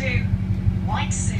to White City.